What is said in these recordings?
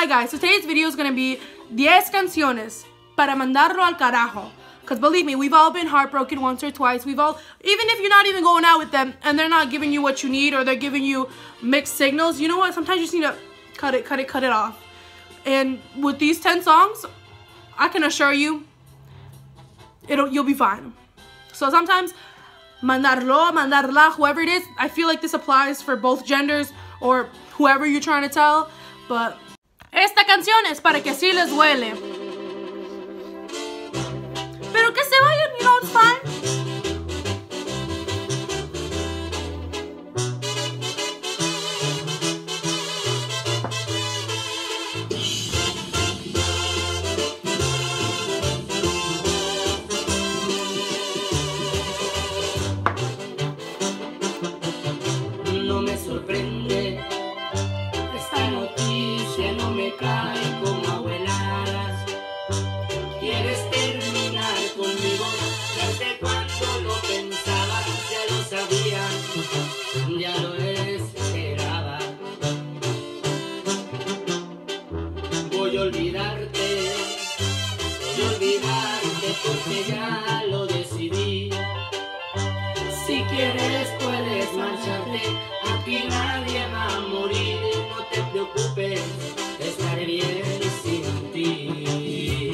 Hi guys, so today's video is gonna be 10 canciones para mandarlo al carajo. Because believe me, we've all been heartbroken once or twice. We've all, even if you're not even going out with them and they're not giving you what you need or they're giving you mixed signals, you know what? Sometimes you just need to cut it, cut it, cut it off. And with these 10 songs, I can assure you, it'll you'll be fine. So sometimes mandarlo, mandarla, whoever it is, I feel like this applies for both genders or whoever you're trying to tell. But esta canción es para que sí les duele. Pero que se vayan, you know, it's fine. No me sorprende, Si quieres puedes marcharte, aquí nadie va a morir, no te preocupes, estaré bien sin ti.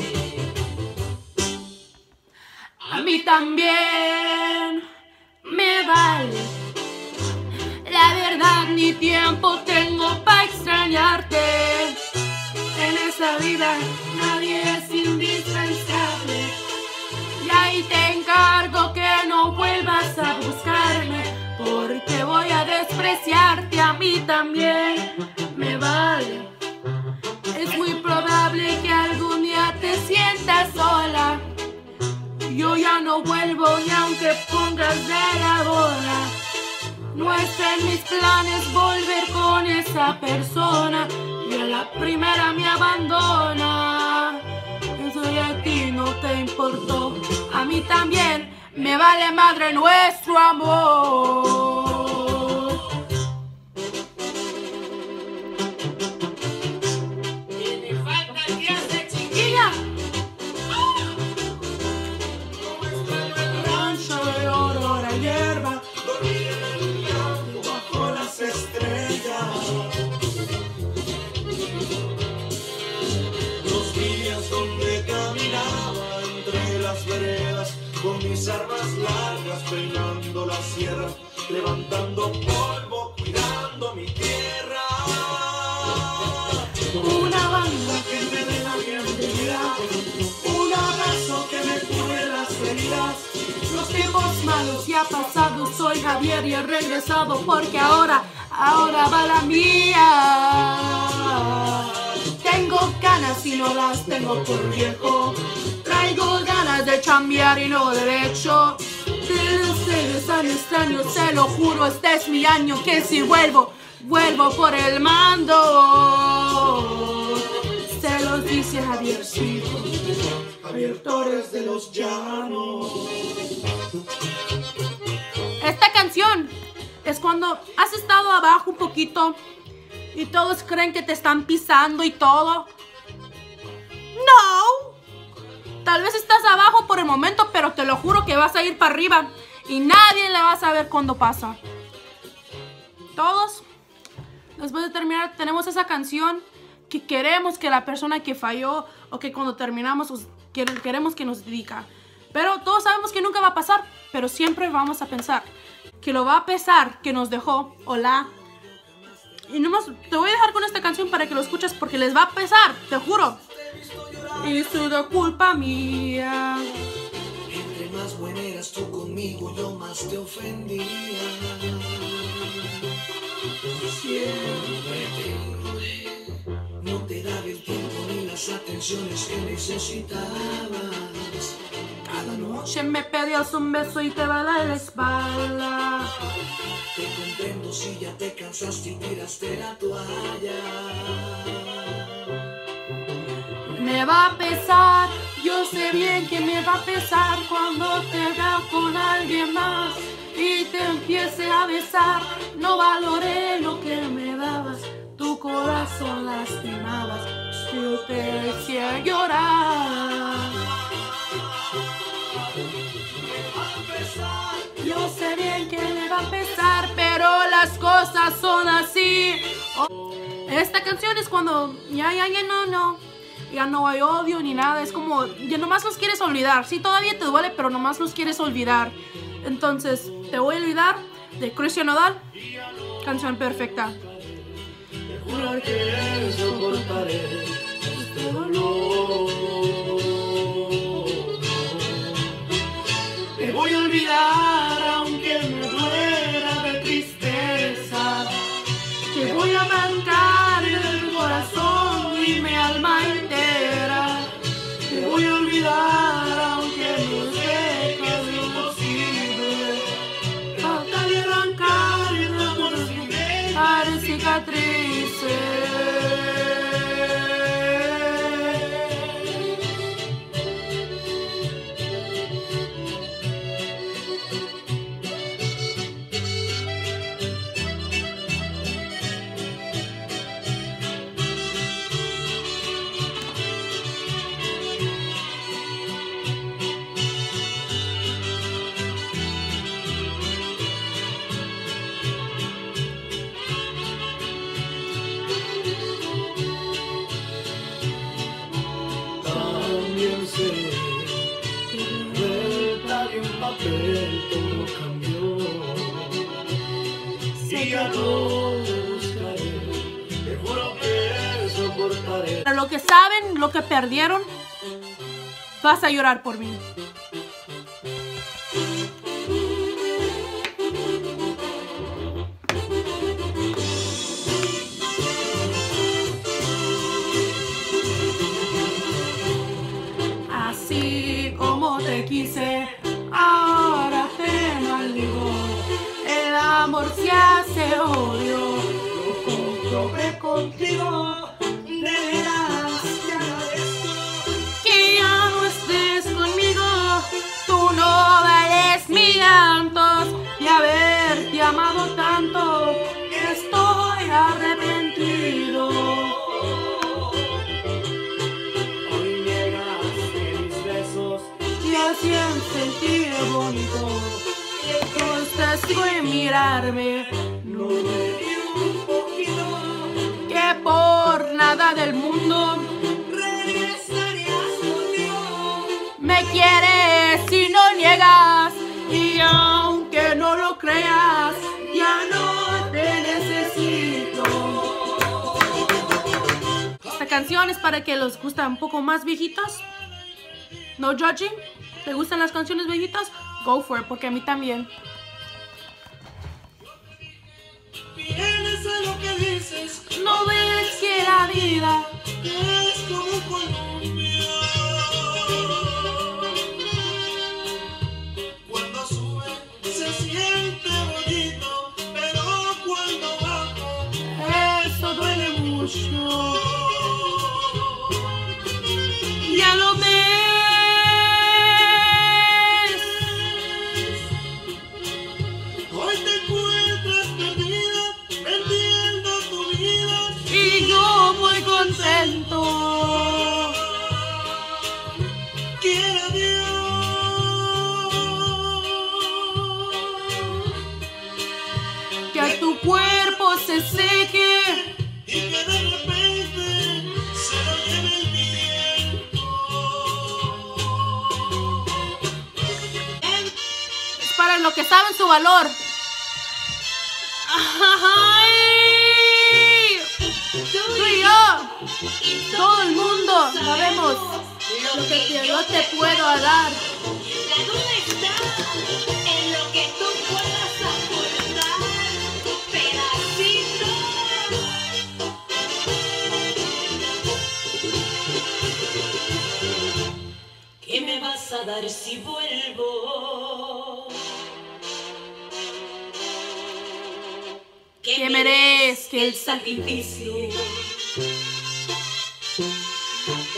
A mí también me vale. La verdad, ni tiempo tengo para extrañarte. En esa vida nadie mí también. Me vale. Es muy probable que algún día te sientas sola. Yo ya no vuelvo ni aunque pongas de la bola. No está en mis planes volver con esa persona. Y a la primera me abandona. Eso ya a ti no te importó. A mí también me vale madre nuestro amor. Mis armas largas peinando la sierra, levantando polvo, cuidando mi tierra. Una banda Que me dé la bienvenida, un abrazo que me cure las heridas. Los tiempos malos ya pasados, soy Javier y he regresado porque ahora, ahora va la mía. Tengo ganas y no las tengo por viejo. Ganas de chambear y no derecho. Ustedes tan extraños, se lo juro, este es mi año que si vuelvo, vuelvo por el mando. Se los dice Javiercito. Javier Torres de los Llanos. Esta canción es cuando has estado abajo un poquito y todos creen que te están pisando y todo. No. Tal vez estás abajo por el momento, pero te lo juro que vas a ir para arriba y nadie le va a saber cuándo pasa. Todos, después de terminar, tenemos esa canción que queremos que la persona que falló o que cuando terminamos quere- queremos que nos dedica. Pero todos sabemos que nunca va a pasar, pero siempre vamos a pensar que lo va a pesar que nos dejó o la. Y nomás te voy a dejar con esta canción para que lo escuches porque les va a pesar, te juro. Es de culpa mía. Entre más buena eras tú conmigo, yo más te ofendía. Siempre no te daba el tiempo ni las atenciones que necesitabas. Cada noche me pedías un beso y te en la espalda. te comprendo si ya te cansaste y tiraste la toalla. Me va a pesar, yo sé bien que me va a pesar cuando te vea con alguien más y te empiece a besar. No valoré lo que me dabas, tu corazón lastimabas inicie a llorar. Yo sé bien que le va a pesar, pero las cosas son así. Oh, Esta canción es cuando ya, ya, ya no, no. Ya no hay odio ni nada. Es como, ya nomás los quieres olvidar. Sí, todavía te duele, pero nomás los quieres olvidar. Entonces, te voy a olvidar de Christian Nodal. Canción perfecta. Beatriz. Para lo que saben, lo que perdieron, vas a llorar por mí. No di un poquito. que por nada del mundo Regresarías me quieres y no niegas. Y aunque no lo creas, ya no te necesito. Esta canción es para que los gustan un poco más viejitos. No judging. ¿Te gustan las canciones viejitas? Go for it, porque a mí también. Los que saben su valor. Ay, tú y yo, todo el mundo sabemos lo que yo te puedo dar. La duda está en lo que tú puedas aportar tu pedacito. ¿Qué me vas a dar si vuelvo? que merezca el sacrificio.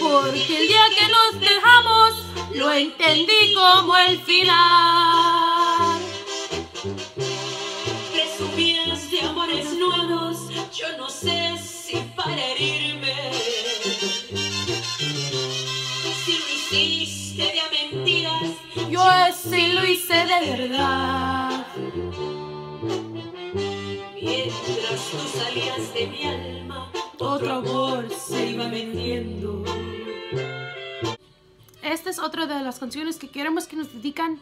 Porque el día que nos dejamos lo entendí como el final. Presumías de amores nuevos, yo no sé si para herirme. Si lo hiciste de mentiras, yo sí lo hice de verdad. Mi alma, Otro amor se iba metiendo. Esta es otra de las canciones que queremos que nos dedican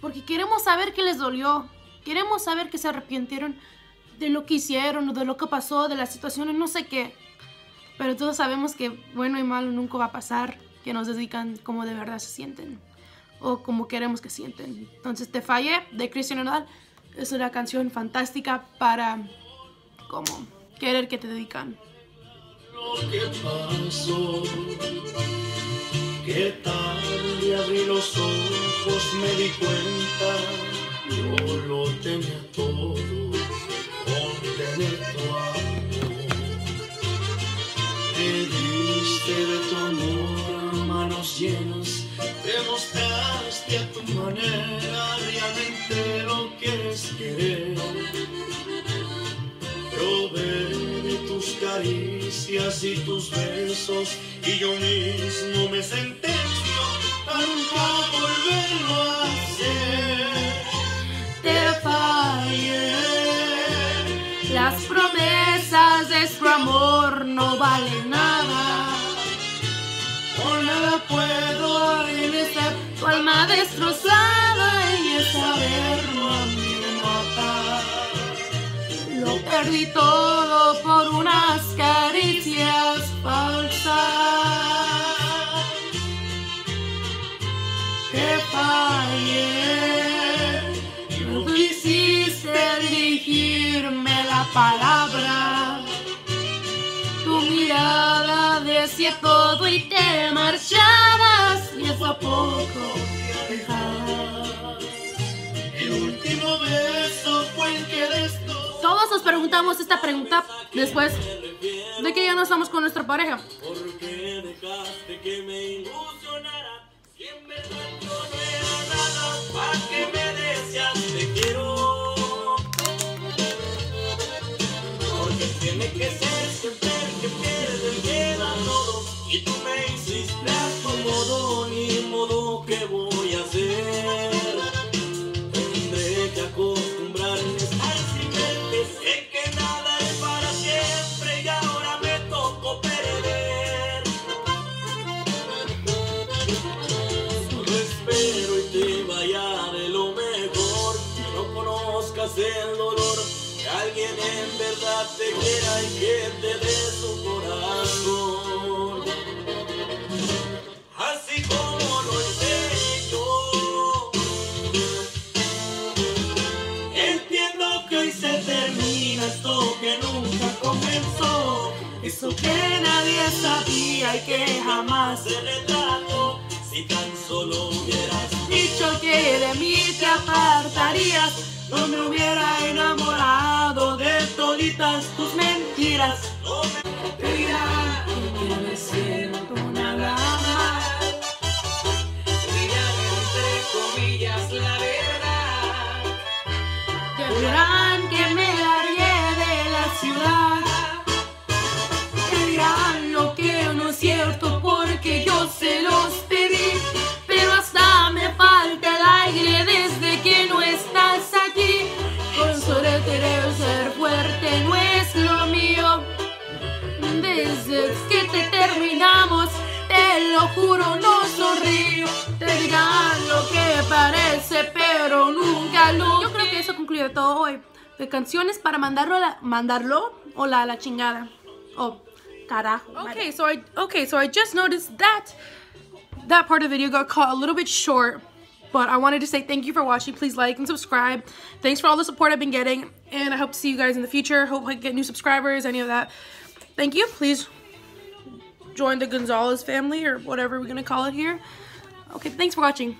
porque queremos saber que les dolió. Queremos saber que se arrepintieron de lo que hicieron o de lo que pasó, de la situación, no sé qué. Pero todos sabemos que bueno y malo nunca va a pasar, que nos dedican como de verdad se sienten o como queremos que sienten. Entonces, Te Fallé de Cristian Nodal es una canción fantástica para como querer que te dedican. lo que pasó. Que tarde abrí los ojos, me di cuenta, yo lo tenía todo con tener tu amor. Me diste de tu amor a manos llenas, demostraste a tu manera caricias y tus besos y yo mismo me sentencio a nunca volverlo a hacer. Te fallé. Las promesas de su amor no valen nada. Por nada puedo Regresar tu alma destrozada y el saberlo perdí todo por unas caricias falsas. Te fallé. No quisiste dirigirme la palabra. Tu mirada decía todo y te marchabas y eso a poco dejabas. El último beso fue el que destrozó. Todos nos preguntamos esta pregunta después de que ya no estamos con nuestra pareja. ¿Por qué dejaste que me ilusionara? Quiera y que te dé su corazón. Así como lo hice yo. Entiendo que hoy se termina esto que nunca comenzó. Eso que nadie sabía y que jamás Se retrato si tan solo hubieras dicho que de mí te apartarías. No me hubiera enamorado de toditas tus mentiras. no me dirán que me siento verdad. Todo hoy. De canciones para mandarlo, a la, mandarlo o la, la chingada. Oh, carajo. Okay, so I okay, so I just noticed that that part of the video got cut a little bit short. But I wanted to say thank you for watching. Please like and subscribe. Thanks for all the support I've been getting. And I hope to see you guys in the future. Hope I get new subscribers, any of that. Thank you. Please join the Gonzalez family or whatever we're going to call it here. Okay, thanks for watching.